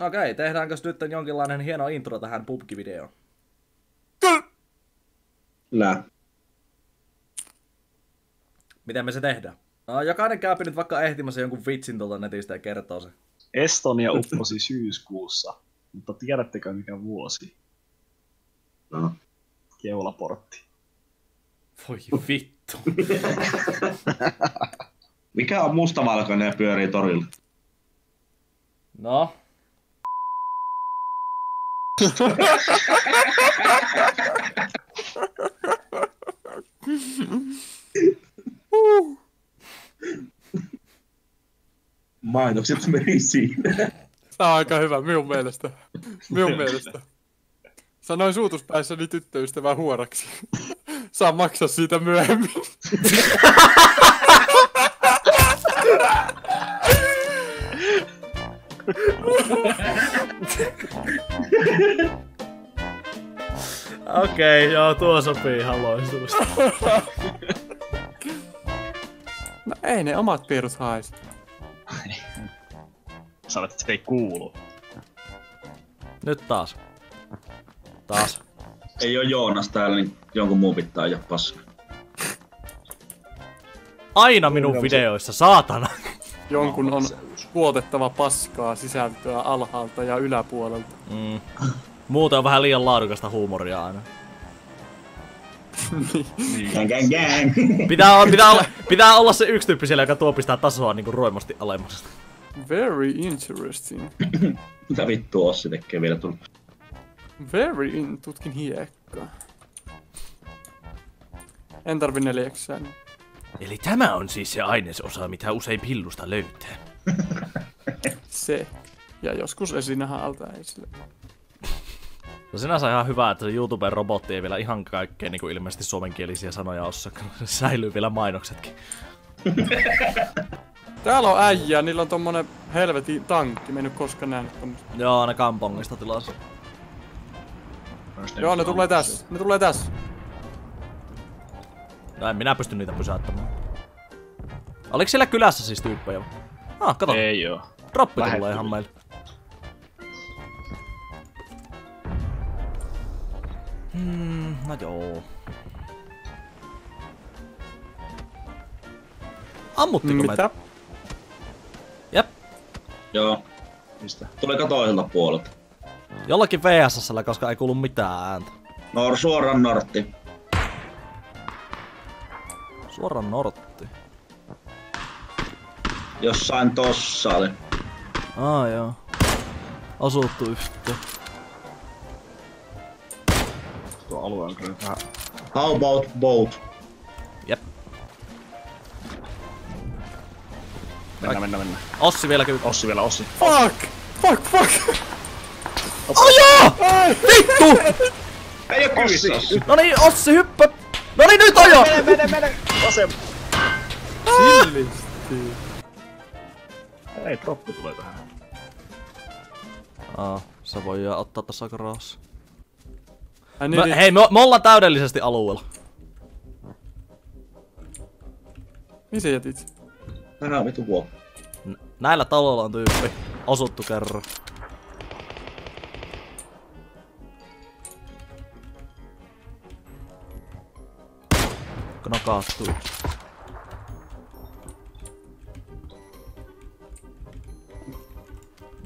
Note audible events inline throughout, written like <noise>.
Okei, tehdäänkö nyt jonkinlainen hieno intro tähän PUBG-videoon? Nää. Miten me se tehdään? No, jokainen käypi nyt vaikka ehtimässä jonkun vitsin tuolta netistä ja kertoo se. Estonia upposi syyskuussa, mutta tiedättekö mikä vuosi? No. Keulaportti. Voi vittu. <laughs> Mikä on mustavalkoinen ja pyörii torilla? No, Mainokset meni siinä. Tää on aika hyvä, minun mielestä. Minun mielestä. Sanoin suutuspäissäni tyttöystävän huoraksi. Saa maksaa siitä myöhemmin. Okei, okay, joo, tuo sopii ihan loistavasti. No ei ne omat piirut haisi. Sanoit, että se ei kuulu. Nyt taas. Taas. Ei oo Joonas täällä, niin jonkun muun pitää ajaa paska. Aina minun videoissa, saatana. Jonkun on tuotettava paskaa sisältöä alhaalta ja yläpuolelta. Mm. Muuten on vähän liian laadukasta huumoria aina. Gang, gang, gang. Pitää, olla- pitää, olla, pitää olla se yksi tyyppi siellä, joka tuo pistää tasoa niinku roimasti alemmas. Very interesting. Mitä vittua Ossi tekee vielä tuolla? Very in... Tutkin hiekkaa. En tarvi neljäksää. niin Eli tämä on siis se ainesosa, mitä usein pillusta löytää. Se. Ja joskus esinähaalta ei sille. <laughs> No sinänsä ihan hyvä, että se YouTuben robotti ei vielä ihan kaikkea niin kuin ilmeisesti suomenkielisiä sanoja ossa, kun <laughs> säilyy vielä mainoksetkin. <laughs> Täällä on äijää, niillä on tommonen helvetin tankki. Mä en koskaan nähnyt tommosta. Joo, ne kampongista tilassa. Joo, ne tulee tässä. Ne tulee tässä. No en minä pysty niitä pysäyttämään. Oliko siellä kylässä siis tyyppejä? Ah, kato, Ei oo. Droppi Lähet tulee ihan meille. Hmm, no joo. Ammuttiko Mitä? meitä? Jep, Joo. Mistä? Tuleeko toiselta puolelta? jollakin VSSllä, koska ei kuulu mitään ääntä. No suoraan nortti. Suoraan nortti. Jossain tossa oli. Aa joo. Asuttu yhteen. Tuo alue on kyllä vähän... How about boat? Jep. Mennään, mennään, mennään. Ossi vielä kyllä. Ossi vielä, Ossi. Fuck! Fuck, fuck! Ajaa! Vittu! Ei oo kyvissä. No niin, Ossi hyppä! No niin, nyt ajo! Mene, mene! Vasem! Sillisti. Ei, droppi tulee tähän. Aa, se voi ottaa tässä aika rauhassa. Ai niin, niin. hei, me, me ollaan täydellisesti alueella. Mihin sä jätit? Tänään on vitu vuo. Näillä taloilla on tyyppi. Osuttu kerran. Knokattu.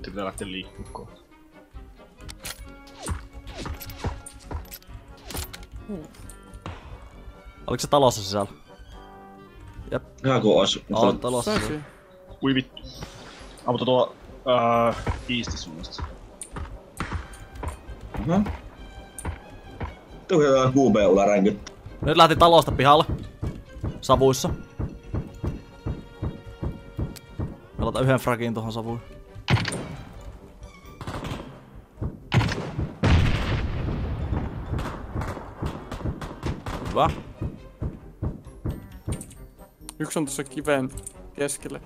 Nyt pitää lähteä liikkumaan kohta. Oliko se talossa sisällä? Jep, Ihan kuin ois. on talossa sisällä. Ui vittu. Ah, mutta tuo... Uh, Easti suunnasta. Aha. Tuo jotain QB-ulla ränkyt. Nyt lähti talosta pihalle. Savuissa. Mä laitan yhden fragin tuohon savuun. Hyvä. Yksi on tuossa kiven keskelle.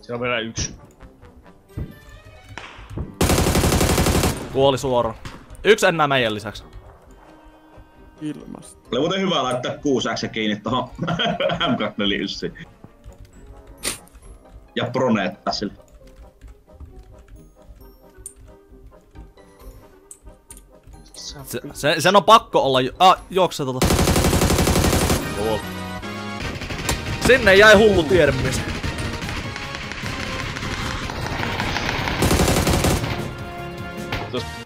Siellä on vielä yksi. Kuoli suoraan. Yksi enää meidän lisäksi. ilmasta. Oli muuten hyvä laittaa 6 X kiinni tohon <laughs> M249. Ja proneettaa sille. Se, se, sen on pakko olla... Jo, ah, juokse tota. Tuolta. Sinne jäi hullu tiedemies.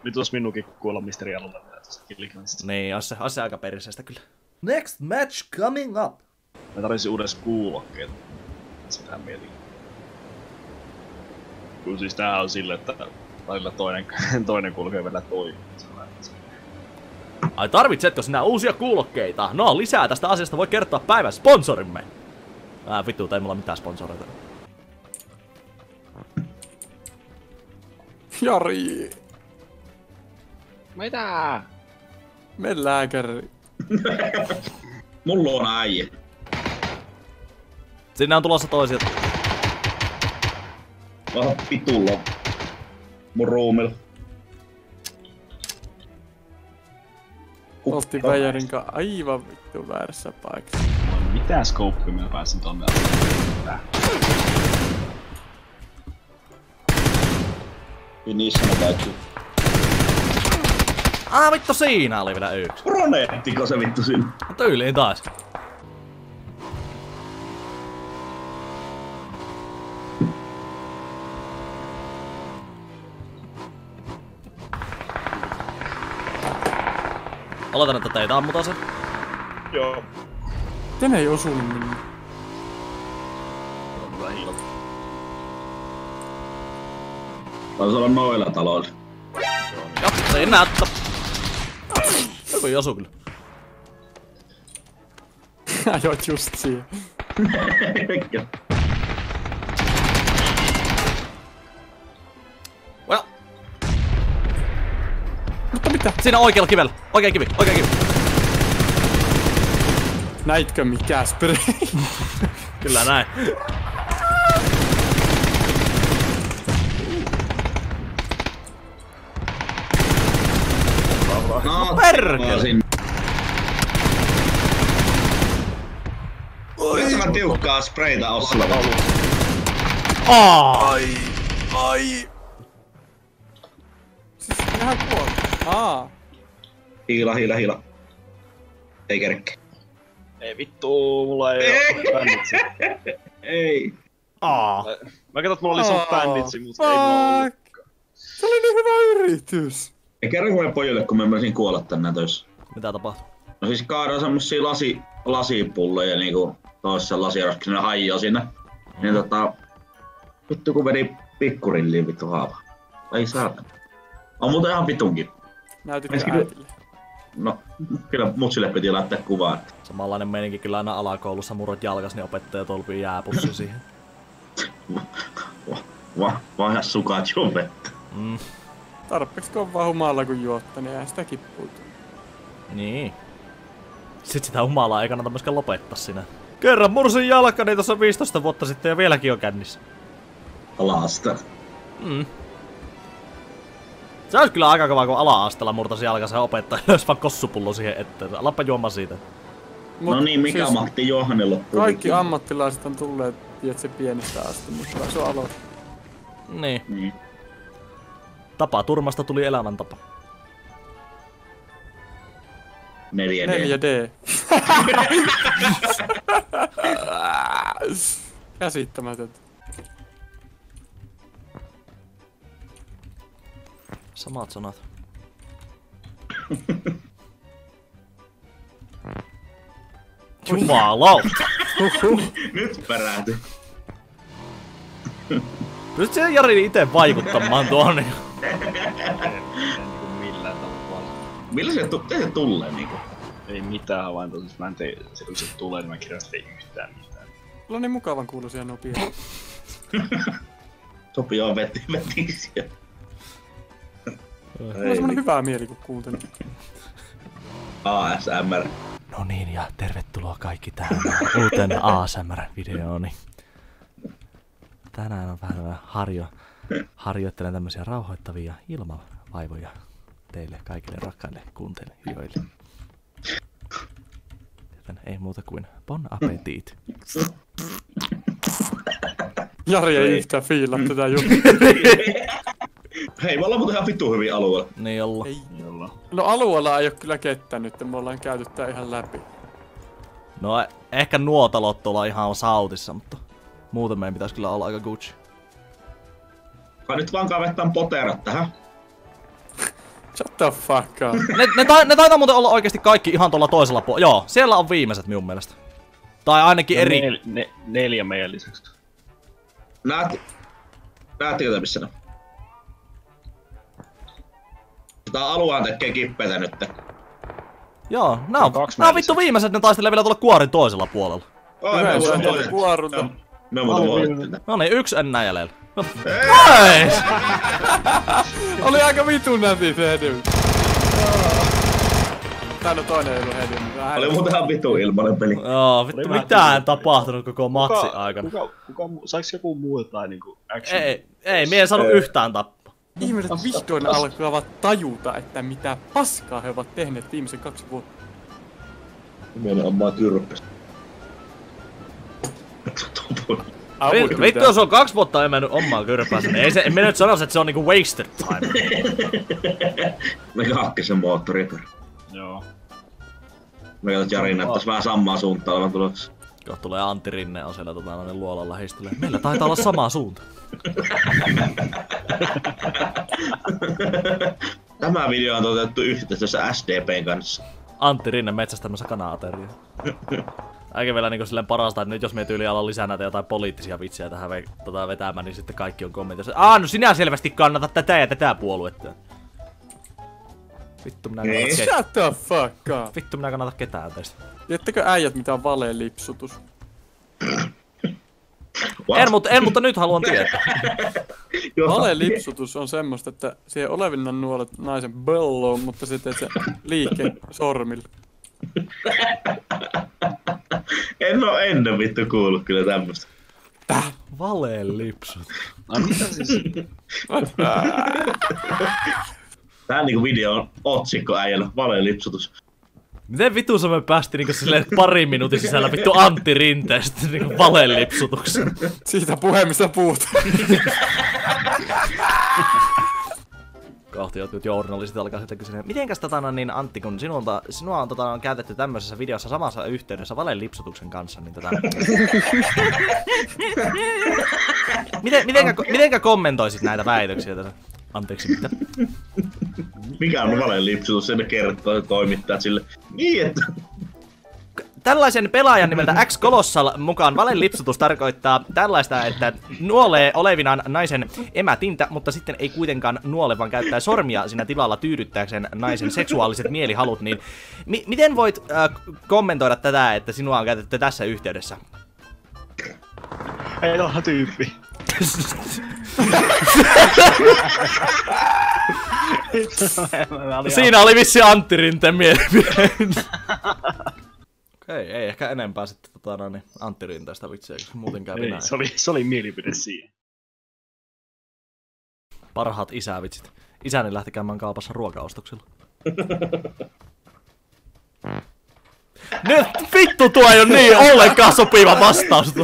Vitos, minunkin kuolla misteri killikanssista. Niin, olisi se, olisi se aika periseestä kyllä. Next match coming up. Mä tarvitsin uudessa kuulokkeet. Sitä mietin. Kun siis tää on silleen, että välillä toinen, <laughs> toinen kulkee vielä toi. Ai tarvitsetko sinä uusia kuulokkeita? No, lisää tästä asiasta voi kertoa päivän sponsorimme. Ää, vittu, ei mulla mitään sponsoreita. Jari! Mitä? Me lääkäri. Mulla on äijä. Sinne on tulossa toisia. Vähän pitulla. Mun ruumilla. Oltiin Väijärin kanssa aivan vittu väärässä paikassa. Mitä skouppia mä pääsin tonne? Niin niissä mä täytyy. Ah, vittu, siinä oli vielä yksi. Proneettiko se vittu sinne? Tyyliin taas. Oletan, että teitä ammutaan sen. Joo. Miten ei osunut minne? On hyvä hiilata. Taisi olla noilla taloilla. Joo, siinä näyttää. Joku ei osu kyllä. <laughs> Ajoit just siihen. <laughs> mitä? siinä oikealla kivellä. Oikea kivi, oikea kivi. Näitkö mikä spray? <laughs> Kyllä näin. No, perkele. Sinne. Yrittävän tiukkaa spreitä. Aa! ai, ai. Aa. Hiila, hiila, hiila. Ei kerkki. Ei vittu, mulla ei oo bänditsi. Ei. Aa! Mä katsoin, että mulla oli sun bänditsi, mutta ei mulla. Se oli niin hyvä yritys. Ja kerro meidän pojille, kun me menisin kuolla tänne töissä. Mitä tapahtuu? No siis kaadoin semmosia lasi, lasipulloja niinku toisessa lasiraskissa, ne haijaa sinne. Mm. Niin tota, vittu kun vedi pikkurilliin vittu haava. Ei saatana. On muuten ihan vitunkin. Näytitkö Äsken- äitille? No, kyllä mutsille piti laittaa kuvaa. Samanlainen meininki kyllä aina alakoulussa murrot jalkas, niin opettaja tolpii jääpussi siihen. <laughs> Va, va, vaihda sukat. Mm, Tarpeeksi kovaa humalla kun juotta, niin eihän sitä kippuutu. niin. Sitten sitä humalaa ei kannata myöskään lopettaa sinä. Kerran mursin jalkani tuossa 15 vuotta sitten ja vieläkin on kännissä. Alasta. Mm. Se olisi kyllä aika kova, kun ala-asteella murtaisi jalkansa ja opettaja <laughs> löysi vaan kossupullo siihen eteen. Alappa juomaan siitä. No niin, mikä siis... mahti Johanne loppuun? Kaikki ammattilaiset on tulleet, tiedätkö, pienestä asti, mutta se on alo. Niin. Niin. Tapa turmasta tuli elämäntapa. 4D. 4D. <laughs> Käsittämätöntä. Samat sanat. <laughs> Jumalauta! Nyt pärähty. Pystytkö sä Jari itse vaikuttamaan niinku millään tavalla. Millä se, tu- se tulee niinku? Ei mitään havaintoa, siis mä en tee, se kun se tulee, niin mä kirjoitan ei yhtään mitään. Sulla on niin mukavan kuulosia nopia. <laughs> Sopii on veti, veti siellä. Mulla on semmonen hyvä mieli, kun kuuntelin. ASMR. No niin, ja tervetuloa kaikki tähän uuteen ASMR-videoon. Tänään on vähän harjo, harjoittelen tämmöisiä rauhoittavia ilmavaivoja teille kaikille rakkaille kuuntelijoille. ei muuta kuin bon appetit. Jari ei Ei. yhtään fiilaa tätä juttua. <laughs> Hei, me ollaan muuten ihan vittu hyvin alueella. Niin olla. Ei. Jolla. No alueella ei oo kyllä kettä nyt, me ollaan käyty tää ihan läpi. No ehkä nuo talot tuolla ihan sautissa, mutta muuten meidän pitäisi kyllä olla aika Gucci. Kai nyt vaan kavettaan poterat tähän. <laughs> Shut the fuck up. <laughs> Ne, ne, ta, ne taitaa muuten olla oikeasti kaikki ihan tuolla toisella puolella. Joo, siellä on viimeiset minun mielestä. Tai ainakin eri... Nel, ne, neljä meidän lisäksi. Näet... Näettekö te missä ne? Tää alueen tekee kippeitä nyt. Joo, nää on, kaksi nää on vittu viimeiset, ne taistelee vielä tuolla kuorin toisella puolella. Me muuten oli voitettiin. kuorunta. Joo, Me muuten voitettiin. No niin, yksi enää jäljellä. No, nice! <laughs> Oli aika vitun näti se hedy. Tää no toinen ei ollut hedy, mutta vähän Oli muuten ihan vittu ilmanen peli. Joo, vittu mitään tapahtunut koko matsi aikana. Kuka, kuka, saiks joku muu jotain niinku action? Ei, ei, mie en saanut yhtään tappaa. Ihmiset vihdoin alkavat tajuta, että mitä paskaa he ovat tehneet viimeisen kaksi vuotta. Nimenomaan kyrppäs. Vittu, vittu, jos on kaksi vuotta en mennyt omaan kyrpäänsä, niin ei se, en minä nyt sanoisi, että se on niinku wasted time. <laughs> Me haakkisen moottoripyörä. Joo. Me katsot Jari näyttäis vähän samaa suuntaan olevan tulossa. Kohta tulee Antti Rinne on siellä tota, noin luolalla histelee. Meillä taitaa olla sama suunta. <laughs> Tämä video on toteutettu yhteistyössä SDPn kanssa. Antti Rinne metsästämässä kana-ateriaa. Eikä vielä niinku silleen parasta, että nyt jos me tyyli ala lisää näitä jotain poliittisia vitsejä tähän ve, tota vetämään, niin sitten kaikki on kommentoissa. Aa, no sinä selvästi kannatat tätä ja tätä puoluetta. Vittu minä Ei. kannata, ke- Shut the fuck up. vittu minä kannata ketään teistä. Tiedättekö äijät mitä on valeen lipsutus? What? En, mutta, en, mutta nyt haluan tietää. <laughs> Joo. Valeen lipsutus on semmoista, että siihen olevinnan nuolet naisen belloon, mutta sitten teet se liikkeen sormilla. <laughs> En oo ennen vittu kuullut kyllä tämmöstä. Valeen lipsut. Ai mitä siis? <laughs> Tää niinku videon otsikko äijällä, valelipsutus. Miten vitussa me päästiin niinku silleen parin minuutin sisällä vittu Antti Rinteestä niinku valeen lipsutuksen? Siitä puhemista puhutaan. Kohti jotkut journalistit alkaa sitten kysyä, mitenkäs tota no, niin Antti, kun sinulta, sinua on, tota, on käytetty tämmöisessä videossa samassa yhteydessä valeen lipsutuksen kanssa, niin tota... Miten, mitenkä, mitenkä kommentoisit näitä väitöksiä tässä? Anteeksi, mitä? Mikä on valelipsutus? Sen kertoo toimittajat sille. Niin, että Tällaisen pelaajan nimeltä X Colossal mukaan valen lipsutus tarkoittaa tällaista, että nuolee olevinaan naisen emätintä, mutta sitten ei kuitenkaan nuole, vaan käyttää sormia siinä tilalla tyydyttääkseen naisen seksuaaliset mielihalut, niin mi- miten voit äh, kommentoida tätä, että sinua on käytetty tässä yhteydessä? Ei ole tyyppi. <laughs> Siinä oli vissi Antti Rinteen mielipide. Okei, ei ehkä enempää sitten tota, no, niin Antti Rinteestä vitsiä, koska muuten kävi Ei, näin. se, oli, se oli mielipide siihen. Parhaat isävitsit. Isäni lähti käymään kaupassa ruokaostoksilla. Nyt vittu tuo ei ole niin ollenkaan sopiva vastaus.